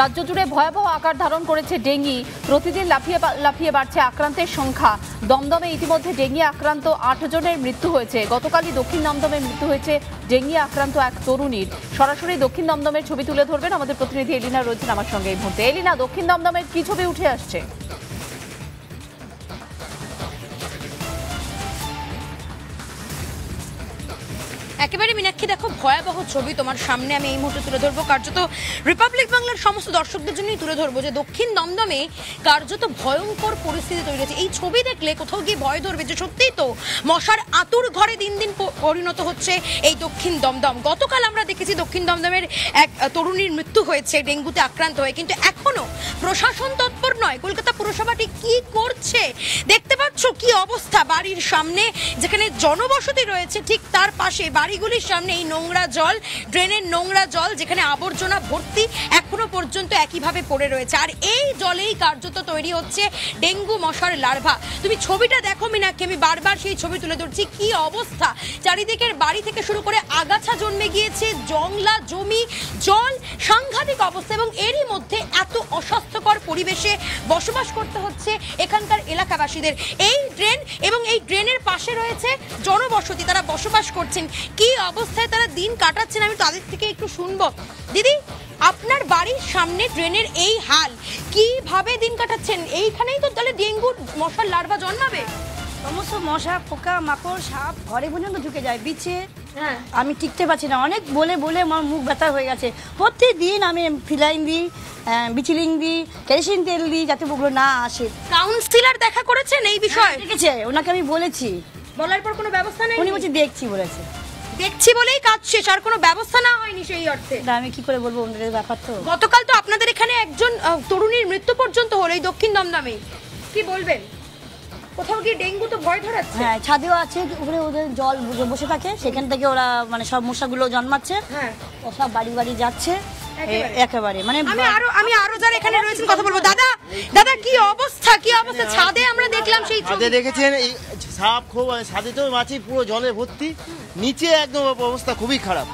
রাজ্য জুড়ে ভয়াবহ আকার ধারণ করেছে ডেঙ্গি। প্রতিদিন লাফিয়ে লাফিয়ে বাড়ছে আক্রান্তের সংখ্যা। দমদমে ইতিমধ্যে ডেঙ্গি আক্রান্ত আট জনের মৃত্যু হয়েছে। গতকালই দক্ষিণ দমদমে মৃত্যু হয়েছে ডেঙ্গি আক্রান্ত এক তরুণীর। সরাসরি দক্ষিণ দমদমের ছবি তুলে ধরবেন আমাদের প্রতিনিধি এলিনা রয়েছেন আমার সঙ্গে এই মুহূর্তে। এলিনা, দক্ষিণ দমদমের কি ছবি উঠে আসছে? একেবারে মীনাক্ষী, দেখো ভয়াবহ ছবি তোমার সামনে, আমি এই মুহূর্তে তুলে ধরবো। কার্যত রিপাবলিক বাংলার সমস্ত দর্শকদের জন্যই তুলে ধরবো যে দক্ষিণ দমদমে কার্যত ভয়ঙ্কর পরিস্থিতি তৈরি হয়েছে এই ছবি দেখলে কোথাও গিয়ে ভয় ধরবে যে সত্যিই তো মশার আতুর ঘরে দিন দিন পরিণত হচ্ছে এই দক্ষিণ দমদম। গতকাল আমরা দেখেছি দক্ষিণ দমদমের এক তরুণীর মৃত্যু হয়েছে, ডেঙ্গুতে আক্রান্ত হয়ে। কিন্তু এখনও প্রশাসন তৎপর নয়। কলকাতা পুরসভাটি কি করছে? দেখতে পাচ্ছ কি অবস্থা বাড়ির সামনে? যেখানে জনবসতি রয়েছে, ঠিক তার পাশে বাড়িগুলির সামনে এই নোংরা জল, ড্রেনের নোংরা জল, যেখানে আবর্জনা ভর্তি এখনও পর্যন্ত একইভাবে পড়ে রয়েছে। আর এই জলেই কার্যত তৈরি হচ্ছে ডেঙ্গু মশার লার্ভা। তুমি ছবিটা দেখো মিনাকে আমি বারবার সেই ছবি তুলে ধরছি। কি অবস্থা? চারিদিকের বাড়ি থেকে শুরু করে আগাছা জন্মে গিয়েছে, জংলা, জমি, জল, সাংঘাতিক অবস্থা এবং এরই মধ্যে অস্বাস্থ্যকর পরিবেশে বসবাস করতে হচ্ছে এখানকার এলাকাবাসীদের। এই ড্রেন এবং এই ড্রেনের পাশে রয়েছে জনবসতি, তারা বসবাস করছেন। কি অবস্থায় তারা দিন কাটাচ্ছেন আমি তাদের থেকে একটু শুনব। দিদি, আপনার বাড়ির সামনে ড্রেনের এই হাল, কীভাবে দিন কাটাচ্ছেন? এইখানেই তো তাহলে ডেঙ্গু, মশার লার্ভা জন্মাবে। সমস্ত মশা, পোকা, মাকড় সাপ ঘরে পর্যন্ত ঢুকে যায় বিছে আমি টিকতে পারছি না। অনেক বলে বলে আমার মুখ ব্যথা হয়ে গেছে। প্রতিদিন আমি ফিলাইন দিই বিচিলিং দিই কেরোসিন তেল দিই যাতে ওগুলো না আসে। কাউন্সিলার দেখা করেছেন এই বিষয়ে? দেখেছে ওনাকে আমি বলেছি। বলার পর কোনো ব্যবস্থা নেই উনি বলছে দেখছি বলেছে। দেখছি বলেই কাজ শেষ। আর কোনো ব্যবস্থা না হয়নি সেই অর্থে? আমি কি করে বলব ওনাদের ব্যাপার তো? গতকাল তো আপনাদের এখানে একজন তরুণীর মৃত্যু পর্যন্ত হলো এই দক্ষিণ দমদমে কি বলবেন? কোথাও গিয়ে ডেঙ্গু তো ভয় ধরাচ্ছে? হ্যাঁ ছাদেও আছে উপরে ওদের জল বসে- বসে থাকে সেখান থেকে ওরা মানে সব মশাগুলো জন্মাচ্ছে। হ্যাঁ। ও সব বাড়ি বাড়ি যাচ্ছে। একেবারে। মানে আমি আরও আমি আরও যারা এখানে রয়েছেন কথা বলব। দাদা দাদা কি অবস্থা কি অবস্থা? ছাদে আমরা দেখলাম সেই ছাদে দেখেছেন এই সাপ খুব ছাদে তো মাছি পুরো জলে ভর্তি। নিচে একদম অবস্থা খুবই খারাপ।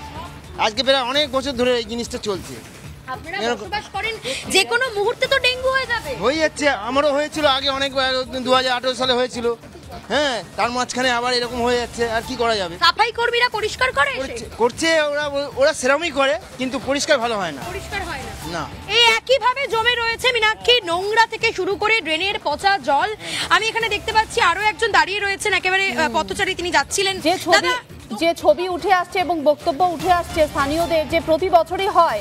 আজকে প্রায় অনেক বছর ধরে এই জিনিসটা চলছে। আপনারা বসবাস করেন যে কোনো মুহূর্তে তো ডেঙ্গু হয়ে যাবে। হয়ে যাচ্ছে আমারও হয়েছিল আগে অনেক দু হাজার আঠেরো সালে হয়েছিল। হ্যাঁ তার মাঝখানে আবার এরকম হয়ে যাচ্ছে আর কি করা যাবে? সাফাই কর্মীরা পরিষ্কার করে করছে- করছে ওরা ওরা সেরমই করে কিন্তু পরিষ্কার ভালো হয় না। পরিষ্কার হয় না। না। এই একইভাবে জমে রয়েছে মীনাক্ষী নোংরা থেকে শুরু করে ড্রেনের পচা জল। আমি এখানে দেখতে পাচ্ছি আরও একজন দাঁড়িয়ে রয়েছেন একেবারে পথচারী তিনি যাচ্ছিলেন। যে ছবি যে ছবি উঠে আসছে এবং বক্তব্য উঠে আসছে স্থানীয়দের যে প্রতি বছরই হয়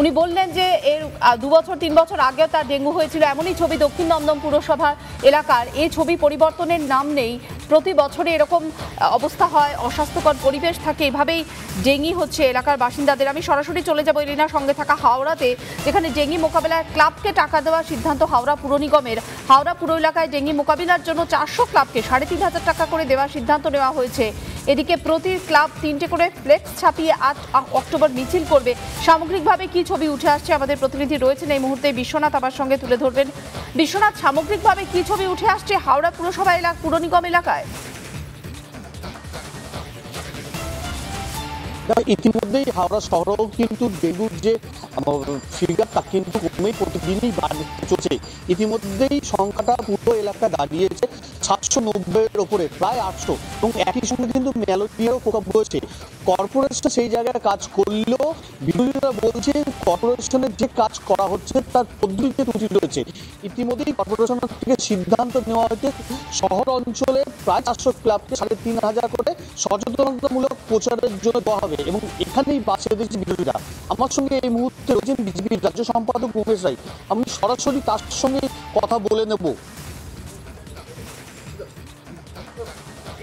উনি বললেন যে এর দু বছর, তিন বছর আগেও তার ডেঙ্গু হয়েছিল। এমনই ছবি দক্ষিণ দমদম পুরসভার এলাকার। এই ছবি পরিবর্তনের নাম নেই। প্রতি বছরে এরকম অবস্থা হয়, অস্বাস্থ্যকর পরিবেশ থাকে। এভাবেই ডেঙ্গি হচ্ছে এলাকার বাসিন্দাদের। আমি সরাসরি চলে যাব এলিনার সঙ্গে থাকা হাওড়াতে, যেখানে ডেঙ্গি মোকাবেলায় ক্লাবকে টাকা দেওয়ার সিদ্ধান্ত হাওড়া পুর নিগমের। হাওড়া পুর এলাকায় ডেঙ্গি মোকাবিলার জন্য চারশো ক্লাবকে সাড়ে তিন হাজার টাকা করে দেওয়ার সিদ্ধান্ত নেওয়া হয়েছে। এদিকে প্রতি ক্লাব তিনটে করে ফ্লেক্স ছাপিয়ে আট অক্টোবর মিছিল করবে। সামগ্রিকভাবে কি ছবি উঠে আসছে আমাদের প্রতিনিধি রয়েছেন এই মুহূর্তে বিশ্বনাথ আমার সঙ্গে তুলে ধরবেন। বিশ্বনাথ, সামগ্রিকভাবে কি ছবি উঠে আসছে হাওড়া পুরসভা এলাকা পুর নিগম এলাকায়? ইতিমধ্যেই হাওড়া শহরেও কিন্তু ডেঙ্গুর যে ফিগার তা কিন্তু কমেই প্রতিদিনই বাড়তে চলছে। ইতিমধ্যেই সংখ্যাটা পুরো এলাকা দাঁড়িয়েছে। সাতশো নব্বইয়ের ওপরে, প্রায় আটশো। এবং একই সঙ্গে কিন্তু ম্যালোরিয়াও প্রকোপ রয়েছে। কর্পোরেশন সেই জায়গায় কাজ করলেও বিরোধীরা বলছে কর্পোরেশনের যে কাজ করা হচ্ছে তার পদ্ধতিতে ত্রুটি রয়েছে। ইতিমধ্যেই কর্পোরেশন থেকে সিদ্ধান্ত নেওয়া হয়েছে, শহর অঞ্চলে প্রায় চারশো ক্লাবকে সাড়ে তিন হাজার করে সচেতনতামূলক প্রচারের জন্য দেওয়া হবে এবং এখানেই বাঁচিয়ে দিয়েছে বিরোধীরা। আমার সঙ্গে এই মুহূর্তে রয়েছেন বিজেপির রাজ্য সম্পাদক উমেশ রায়। আমি সরাসরি তার সঙ্গে কথা বলে নেব।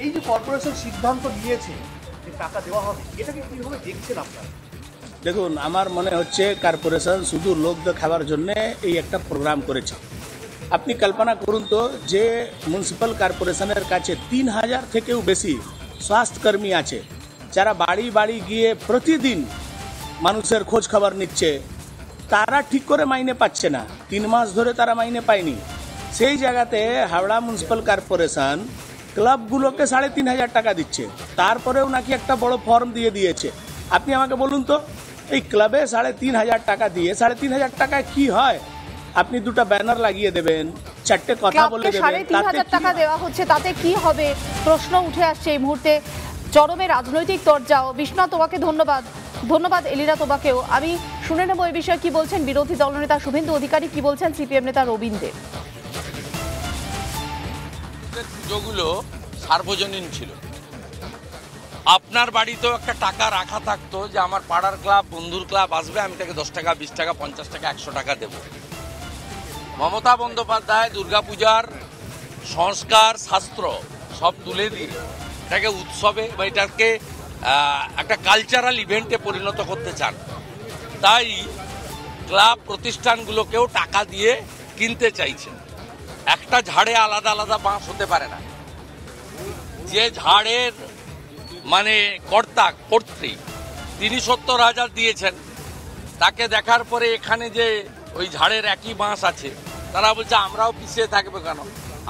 এই যে কর্পোরেশন সিদ্ধান্ত নিয়েছে যে টাকা দেওয়া হবে, এটাকে কীভাবে দেখছেন আপনারা? দেখুন, আমার মনে হচ্ছে কর্পোরেশন শুধু লোক দেখাবার জন্যে এই একটা প্রোগ্রাম করেছে। আপনি কল্পনা করুন তো যে মিউনিসিপ্যাল কর্পোরেশনের কাছে তিন হাজার থেকেও বেশি স্বাস্থ্যকর্মী আছে, যারা বাড়ি বাড়ি গিয়ে প্রতিদিন মানুষের খোঁজ খবর নিচ্ছে, তারা ঠিক করে মাইনে পাচ্ছে না। তিন মাস ধরে তারা মাইনে পায়নি। সেই জায়গাতে হাওড়া মিউনিসিপ্যাল কর্পোরেশন ক্লাবগুলোকে সাড়ে তিন হাজার টাকা দিচ্ছে। তারপরেও নাকি একটা বড় ফর্ম দিয়ে দিয়েছে। আপনি আমাকে বলুন তো এই ক্লাবে সাড়ে তিন হাজার টাকা দিয়ে সাড়ে তিন হাজার টাকায় কি হয়? আপনি দুটো ব্যানার লাগিয়ে দেবেন চারটে কথা বলে ক্লাবকে সাড়ে দেবেন তিন হাজার টাকা দেওয়া হচ্ছে তাতে কি হবে? প্রশ্ন উঠে আসছে এই মুহূর্তে। চরমে রাজনৈতিক তরজাও। বিশ্বনাথ তোমাকে ধন্যবাদ। ধন্যবাদ এলিনা তোমাকেও। আমি শুনে নেব এই বিষয়ে কি বলছেন বিরোধী দলনেতা শুভেন্দু অধিকারী কি বলছেন সিপিএম নেতা রবীন দেব পুজোগুলো সার্বজনীন ছিল। আপনার বাড়িতেও একটা টাকা রাখা থাকতো যে আমার পাড়ার ক্লাব, বন্ধুর ক্লাব আসবে, আমি তাকে দশ টাকা, বিশ টাকা, পঞ্চাশ টাকা, একশো টাকা দেব। মমতা বন্দ্যোপাধ্যায়, দুর্গাপূজার সংস্কার, শাস্ত্র সব তুলে দিয়ে এটাকে উৎসবে বা এটাকে একটা কালচারাল ইভেন্টে পরিণত করতে চান। তাই ক্লাব প্রতিষ্ঠানগুলোকেও টাকা দিয়ে কিনতে চাইছেন। একটা ঝাড়ে আলাদা আলাদা বাঁশ হতে পারে না। যে ঝাড়ের মানে কর্তা, কর্ত্রী, তিনি সত্তর হাজার দিয়েছেন, তাকে দেখার পরে এখানে যে ওই ঝাড়ের একই বাঁশ আছে, তারা বলছে, আমরাও পিছিয়ে থাকব কেন?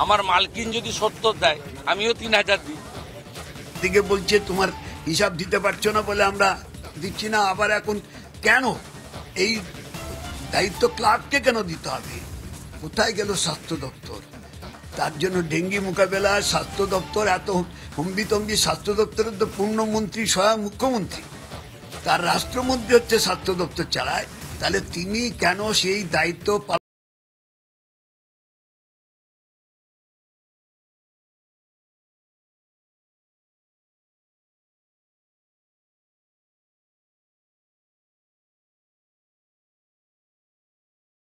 আমার মালকিন যদি সত্তর দেয়, আমিও তিন হাজার দিই। দিকে বলছে, তোমার হিসাব দিতে পারছ না বলে আমরা দিচ্ছি না, আবার এখন কেন? এই দায়িত্ব ক্লাবকে কেন দিতে হবে? কোথায় গেল স্বাস্থ্য দপ্তর? তার জন্য ডেঙ্গি মোকাবেলা, স্বাস্থ্য দপ্তর এত হম্বি তম্বি স্বাস্থ্য দপ্তরের তো পূর্ণমন্ত্রী, স্বয়ং মুখ্যমন্ত্রী। তার রাষ্ট্রমন্ত্রী হচ্ছে স্বাস্থ্য দপ্তর চালায়। তাহলে তিনি কেন সেই দায়িত্ব পালন